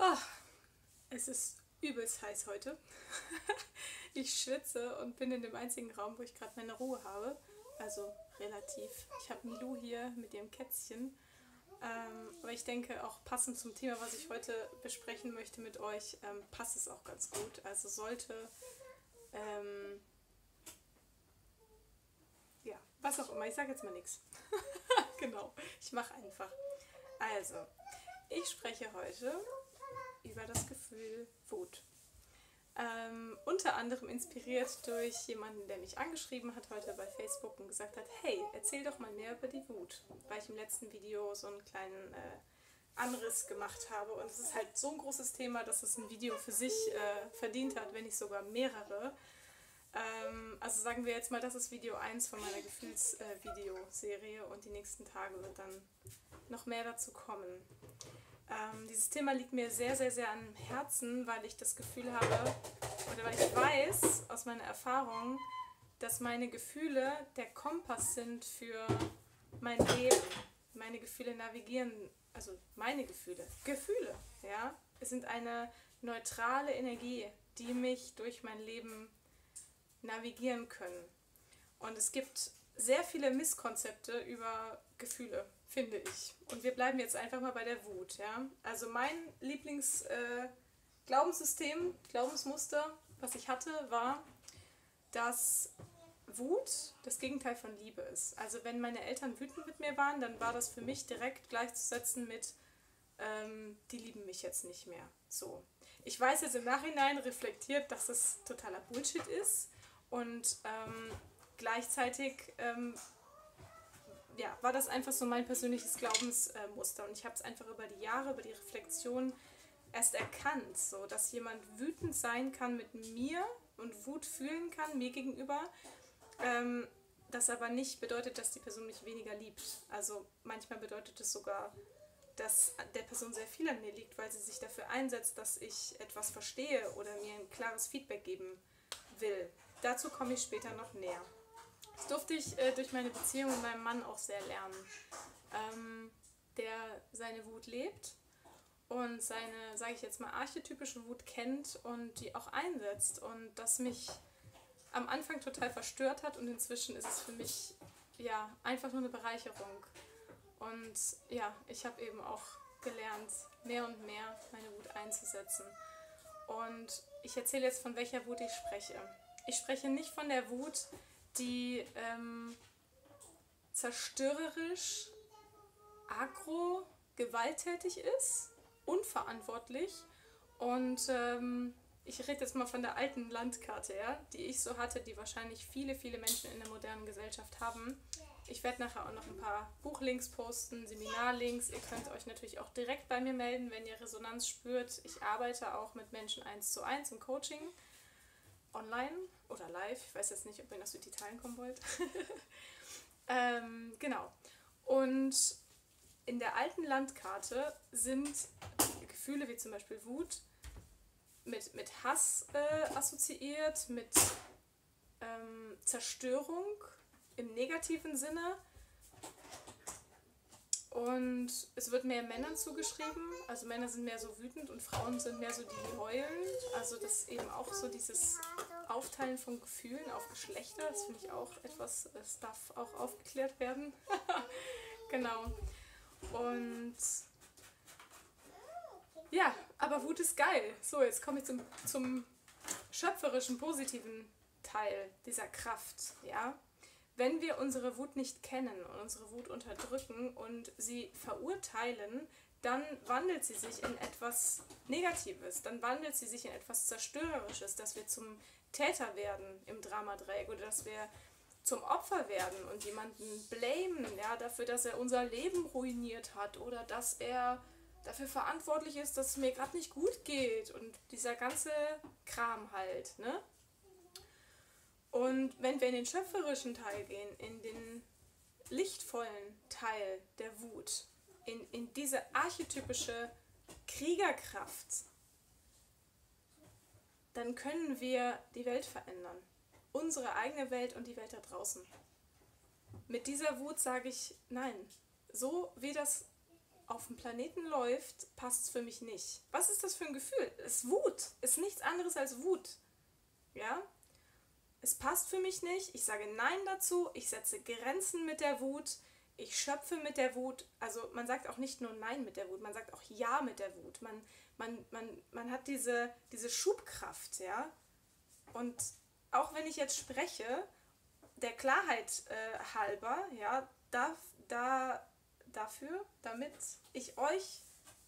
Oh, es ist übelst heiß heute. ich schwitze und bin in dem einzigen Raum, wo ich gerade meine Ruhe habe. Also relativ. Ich habe Milou hier mit ihrem Kätzchen. Ähm, aber ich denke, auch passend zum Thema, was ich heute besprechen möchte mit euch, ähm, passt es auch ganz gut. Also sollte, ähm, ja, was auch immer, ich sage jetzt mal nichts. genau, ich mache einfach. Also, ich spreche heute über das Gefühl Wut. Ähm, unter anderem inspiriert durch jemanden, der mich angeschrieben hat heute bei Facebook und gesagt hat, hey, erzähl doch mal mehr über die Wut, weil ich im letzten Video so einen kleinen äh, Anriss gemacht habe und es ist halt so ein großes Thema, dass es ein Video für sich äh, verdient hat, wenn nicht sogar mehrere. Ähm, also sagen wir jetzt mal, das ist Video 1 von meiner Gefühlsvideoserie äh, und die nächsten Tage wird dann noch mehr dazu kommen. Ähm, dieses Thema liegt mir sehr, sehr, sehr am Herzen, weil ich das Gefühl habe, oder weil ich weiß aus meiner Erfahrung, dass meine Gefühle der Kompass sind für mein Leben. Meine Gefühle navigieren, also meine Gefühle, Gefühle, ja, es sind eine neutrale Energie, die mich durch mein Leben navigieren können. Und es gibt sehr viele Misskonzepte über Gefühle finde ich. Und wir bleiben jetzt einfach mal bei der Wut. Ja? Also mein Lieblings-Glaubenssystem, äh, Glaubensmuster, was ich hatte, war, dass Wut das Gegenteil von Liebe ist. Also wenn meine Eltern wütend mit mir waren, dann war das für mich direkt gleichzusetzen mit, ähm, die lieben mich jetzt nicht mehr. So. Ich weiß jetzt im Nachhinein reflektiert, dass das totaler Bullshit ist und ähm, gleichzeitig ähm, ja, war das einfach so mein persönliches Glaubensmuster. Und ich habe es einfach über die Jahre, über die Reflexion erst erkannt, so dass jemand wütend sein kann mit mir und Wut fühlen kann mir gegenüber. Ähm, das aber nicht bedeutet, dass die Person mich weniger liebt. Also manchmal bedeutet es sogar, dass der Person sehr viel an mir liegt, weil sie sich dafür einsetzt, dass ich etwas verstehe oder mir ein klares Feedback geben will. Dazu komme ich später noch näher. Das durfte ich äh, durch meine Beziehung mit meinem Mann auch sehr lernen. Ähm, der seine Wut lebt und seine, sage ich jetzt mal, archetypische Wut kennt und die auch einsetzt. Und das mich am Anfang total verstört hat und inzwischen ist es für mich ja einfach nur eine Bereicherung. Und ja, ich habe eben auch gelernt, mehr und mehr meine Wut einzusetzen. Und ich erzähle jetzt, von welcher Wut ich spreche. Ich spreche nicht von der Wut, die ähm, zerstörerisch, agro, gewalttätig ist, unverantwortlich und ähm, ich rede jetzt mal von der alten Landkarte, ja, die ich so hatte, die wahrscheinlich viele, viele Menschen in der modernen Gesellschaft haben. Ich werde nachher auch noch ein paar Buchlinks posten, Seminarlinks. Ihr könnt euch natürlich auch direkt bei mir melden, wenn ihr Resonanz spürt. Ich arbeite auch mit Menschen eins zu eins im Coaching online oder live. Ich weiß jetzt nicht, ob ihr nach Süditalien kommen wollt. ähm, genau. Und in der alten Landkarte sind Gefühle wie zum Beispiel Wut mit, mit Hass äh, assoziiert, mit ähm, Zerstörung im negativen Sinne und es wird mehr Männern zugeschrieben. Also Männer sind mehr so wütend und Frauen sind mehr so die heulen. Also das eben auch so dieses Aufteilen von Gefühlen auf Geschlechter. Das finde ich auch etwas, das darf auch aufgeklärt werden. genau. Und ja, aber Wut ist geil. So, jetzt komme ich zum, zum schöpferischen, positiven Teil dieser Kraft. Ja, wenn wir unsere Wut nicht kennen und unsere Wut unterdrücken und sie verurteilen, dann wandelt sie sich in etwas Negatives, dann wandelt sie sich in etwas Zerstörerisches, dass wir zum Täter werden im Dramadreieck oder dass wir zum Opfer werden und jemanden blamen, ja, dafür, dass er unser Leben ruiniert hat oder dass er dafür verantwortlich ist, dass es mir gerade nicht gut geht und dieser ganze Kram halt, ne? Und wenn wir in den schöpferischen Teil gehen, in den lichtvollen Teil der Wut, in, in diese archetypische Kriegerkraft, dann können wir die Welt verändern. Unsere eigene Welt und die Welt da draußen. Mit dieser Wut sage ich nein. So wie das auf dem Planeten läuft, passt es für mich nicht. Was ist das für ein Gefühl? Es ist Wut. Es ist nichts anderes als Wut. Ja? Es passt für mich nicht. Ich sage Nein dazu. Ich setze Grenzen mit der Wut. Ich schöpfe mit der Wut. Also man sagt auch nicht nur Nein mit der Wut, man sagt auch Ja mit der Wut. Man, man, man, man hat diese, diese Schubkraft, ja. Und auch wenn ich jetzt spreche, der Klarheit äh, halber, ja, da, da, dafür, damit ich euch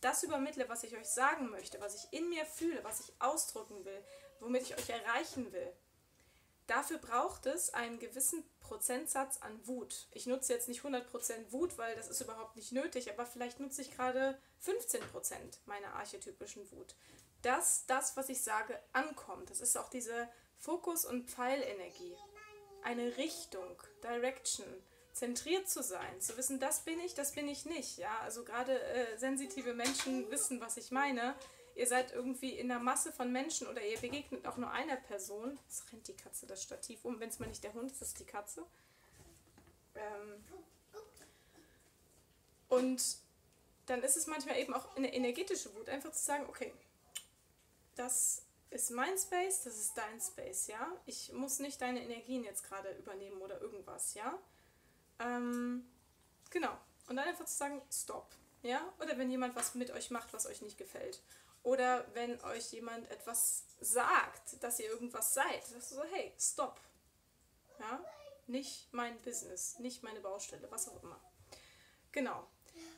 das übermittle, was ich euch sagen möchte, was ich in mir fühle, was ich ausdrücken will, womit ich euch erreichen will. Dafür braucht es einen gewissen Prozentsatz an Wut. Ich nutze jetzt nicht 100% Wut, weil das ist überhaupt nicht nötig, aber vielleicht nutze ich gerade 15% meiner archetypischen Wut. Dass das, was ich sage, ankommt. Das ist auch diese Fokus- und Pfeilenergie. Eine Richtung, Direction, zentriert zu sein, zu wissen, das bin ich, das bin ich nicht. Ja, also gerade äh, sensitive Menschen wissen, was ich meine. Ihr seid irgendwie in der Masse von Menschen oder ihr begegnet auch nur einer Person. Jetzt rennt die Katze das Stativ um. Wenn es mal nicht der Hund ist, ist es die Katze. Ähm und dann ist es manchmal eben auch eine energetische Wut, einfach zu sagen, okay, das ist mein Space, das ist dein Space, ja. Ich muss nicht deine Energien jetzt gerade übernehmen oder irgendwas, ja. Ähm, genau. Und dann einfach zu sagen, stopp. Ja? Oder wenn jemand was mit euch macht, was euch nicht gefällt. Oder wenn euch jemand etwas sagt, dass ihr irgendwas seid. Das ist so, hey, stopp. Ja? Nicht mein Business, nicht meine Baustelle, was auch immer. Genau.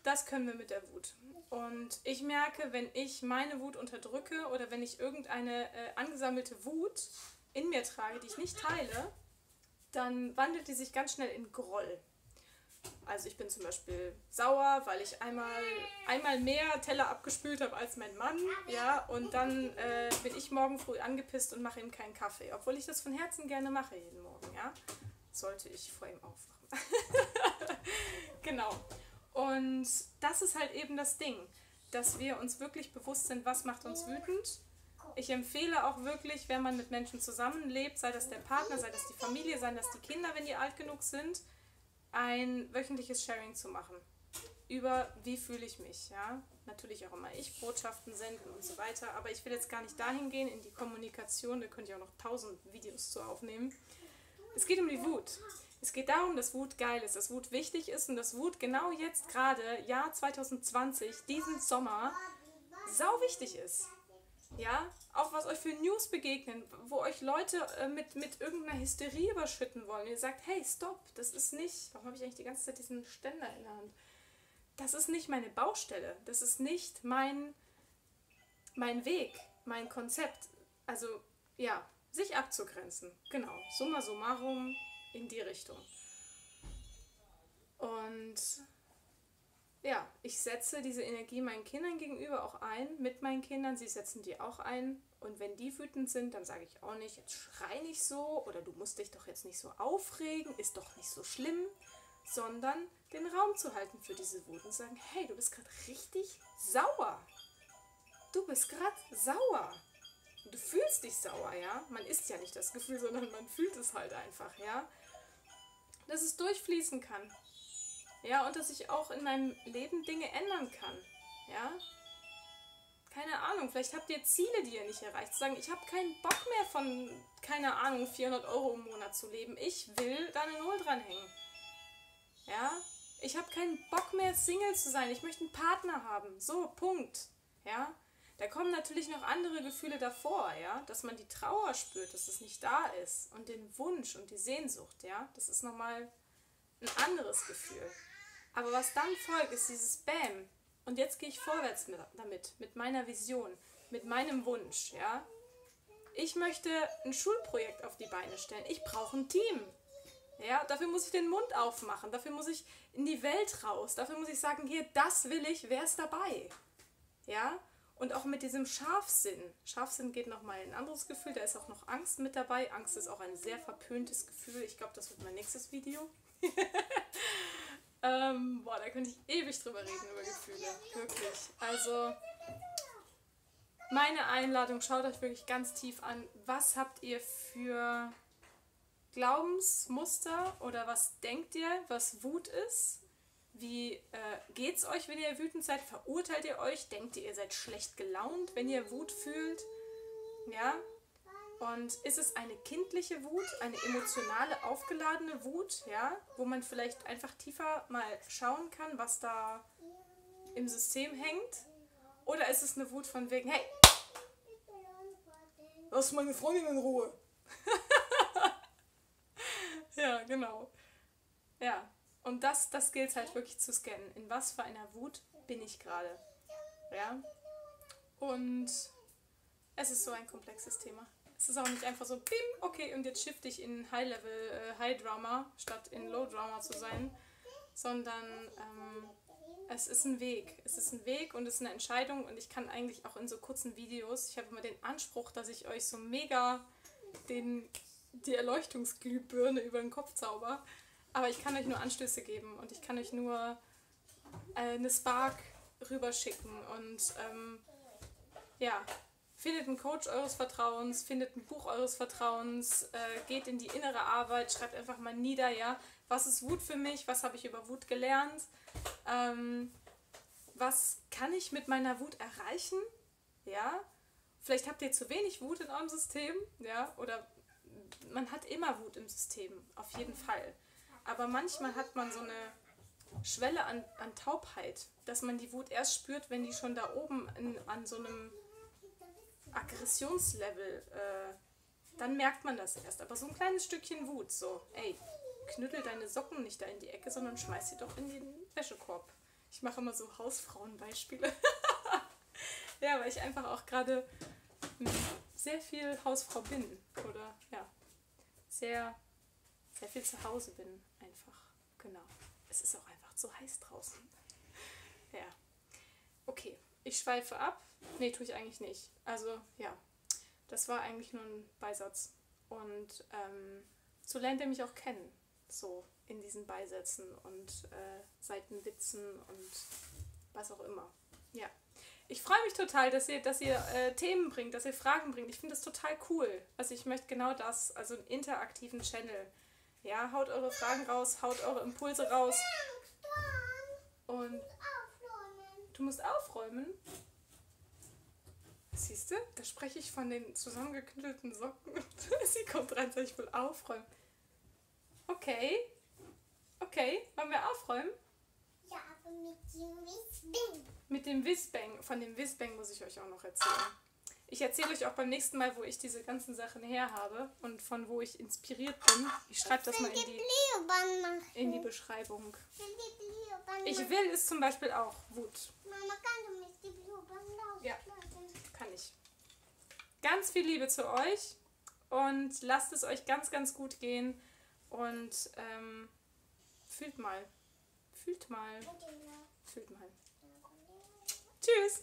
Das können wir mit der Wut. Und ich merke, wenn ich meine Wut unterdrücke oder wenn ich irgendeine äh, angesammelte Wut in mir trage, die ich nicht teile, dann wandelt die sich ganz schnell in Groll. Also ich bin zum Beispiel sauer, weil ich einmal, einmal mehr Teller abgespült habe als mein Mann, ja, und dann äh, bin ich morgen früh angepisst und mache ihm keinen Kaffee, obwohl ich das von Herzen gerne mache jeden Morgen, ja. Sollte ich vor ihm aufwachen. genau. Und das ist halt eben das Ding, dass wir uns wirklich bewusst sind, was macht uns wütend. Ich empfehle auch wirklich, wenn man mit Menschen zusammenlebt, sei das der Partner, sei das die Familie, seien das die Kinder, wenn die alt genug sind, ein wöchentliches Sharing zu machen über wie fühle ich mich, ja. Natürlich auch immer ich Botschaften senden und so weiter, aber ich will jetzt gar nicht dahin gehen in die Kommunikation, da könnt ihr auch noch tausend Videos zu aufnehmen. Es geht um die Wut. Es geht darum, dass Wut geil ist, dass Wut wichtig ist und dass Wut genau jetzt gerade, Jahr 2020, diesen Sommer, sau wichtig ist. Ja, auch was euch für News begegnen, wo euch Leute äh, mit, mit irgendeiner Hysterie überschütten wollen. Ihr sagt, hey, stopp, das ist nicht, warum habe ich eigentlich die ganze Zeit diesen Ständer in der Hand? Das ist nicht meine Baustelle, das ist nicht mein, mein Weg, mein Konzept. Also, ja, sich abzugrenzen. Genau, summa summarum in die Richtung. Und ja, ich setze diese Energie meinen Kindern gegenüber auch ein, mit meinen Kindern, sie setzen die auch ein. Und wenn die wütend sind, dann sage ich auch nicht, jetzt schrei nicht so oder du musst dich doch jetzt nicht so aufregen, ist doch nicht so schlimm, sondern den Raum zu halten für diese Wut und sagen, hey, du bist gerade richtig sauer. Du bist gerade sauer. Du fühlst dich sauer, ja? Man ist ja nicht das Gefühl, sondern man fühlt es halt einfach, ja? Dass es durchfließen kann. Ja, und dass ich auch in meinem Leben Dinge ändern kann. Ja? Keine Ahnung, vielleicht habt ihr Ziele, die ihr nicht erreicht. Sagen, ich habe keinen Bock mehr von, keine Ahnung, 400 Euro im Monat zu leben. Ich will da eine Null dranhängen. Ja? Ich habe keinen Bock mehr, Single zu sein. Ich möchte einen Partner haben. So, Punkt. Ja? Da kommen natürlich noch andere Gefühle davor, ja, dass man die Trauer spürt, dass es nicht da ist und den Wunsch und die Sehnsucht, ja, das ist nochmal ein anderes Gefühl. Aber was dann folgt, ist dieses Bam. Und jetzt gehe ich vorwärts mit, damit, mit meiner Vision, mit meinem Wunsch, ja. Ich möchte ein Schulprojekt auf die Beine stellen. Ich brauche ein Team. Ja, dafür muss ich den Mund aufmachen, dafür muss ich in die Welt raus, dafür muss ich sagen, hier, das will ich, wer ist dabei? Ja, und auch mit diesem Scharfsinn. Scharfsinn geht nochmal in ein anderes Gefühl, da ist auch noch Angst mit dabei. Angst ist auch ein sehr verpöntes Gefühl. Ich glaube, das wird mein nächstes Video. Ähm, boah, da könnte ich ewig drüber reden, über Gefühle. Wirklich. Also, meine Einladung, schaut euch wirklich ganz tief an. Was habt ihr für Glaubensmuster oder was denkt ihr, was Wut ist? Wie äh, geht's euch, wenn ihr wütend seid? Verurteilt ihr euch? Denkt ihr, ihr seid schlecht gelaunt, wenn ihr Wut fühlt? Ja? Und ist es eine kindliche Wut, eine emotionale, aufgeladene Wut, ja, wo man vielleicht einfach tiefer mal schauen kann, was da im System hängt? Oder ist es eine Wut von wegen, hey, lass meine Freundin in Ruhe. ja, genau. Ja, und das, das gilt halt wirklich zu scannen. In was für einer Wut bin ich gerade? Ja. Und es ist so ein komplexes Thema. Es ist auch nicht einfach so, bim, okay, und jetzt shift ich in High-Level, äh, High-Drama, statt in Low-Drama zu sein, sondern ähm, es ist ein Weg. Es ist ein Weg und es ist eine Entscheidung und ich kann eigentlich auch in so kurzen Videos, ich habe immer den Anspruch, dass ich euch so mega den, die Erleuchtungsglühbirne über den Kopf zauber, aber ich kann euch nur Anstöße geben und ich kann euch nur äh, eine Spark rüberschicken und ähm, ja, findet einen Coach eures Vertrauens, findet ein Buch eures Vertrauens, äh, geht in die innere Arbeit, schreibt einfach mal nieder, ja, was ist Wut für mich, was habe ich über Wut gelernt, ähm, was kann ich mit meiner Wut erreichen, ja, vielleicht habt ihr zu wenig Wut in eurem System, ja, oder man hat immer Wut im System, auf jeden Fall, aber manchmal hat man so eine Schwelle an, an Taubheit, dass man die Wut erst spürt, wenn die schon da oben in, an so einem Aggressionslevel, äh, dann merkt man das erst. Aber so ein kleines Stückchen Wut, so, ey, knüttel deine Socken nicht da in die Ecke, sondern schmeiß sie doch in den Wäschekorb. Ich mache immer so Hausfrauenbeispiele. ja, weil ich einfach auch gerade hm, sehr viel Hausfrau bin. Oder ja, sehr, sehr viel zu Hause bin einfach. Genau. Es ist auch einfach zu heiß draußen. ja. Okay, ich schweife ab. Nee, tue ich eigentlich nicht. Also ja, das war eigentlich nur ein Beisatz. Und ähm, so lernt ihr mich auch kennen. So in diesen Beisätzen und äh, Seitenwitzen und was auch immer. Ja. Ich freue mich total, dass ihr, dass ihr äh, Themen bringt, dass ihr Fragen bringt. Ich finde das total cool. Also ich möchte genau das, also einen interaktiven Channel. Ja, haut eure Fragen raus, haut eure Impulse raus. Und du musst aufräumen. Siehst du, da spreche ich von den zusammengeknüttelten Socken. Sie kommt rein, soll ich will aufräumen. Okay. Okay, wollen wir aufräumen? Ja, aber mit dem Whizbang. Mit dem Whizbang. Von dem Whizbang muss ich euch auch noch erzählen. Ich erzähle euch auch beim nächsten Mal, wo ich diese ganzen Sachen her habe und von wo ich inspiriert bin. Ich schreibe das mal in die, in die Beschreibung. Ich will es zum Beispiel auch. Wut. Mama, kann du mich die Glühbirnen Ja. Kann ich. Ganz viel Liebe zu euch und lasst es euch ganz, ganz gut gehen und ähm, fühlt mal. Fühlt mal. Fühlt mal. Tschüss.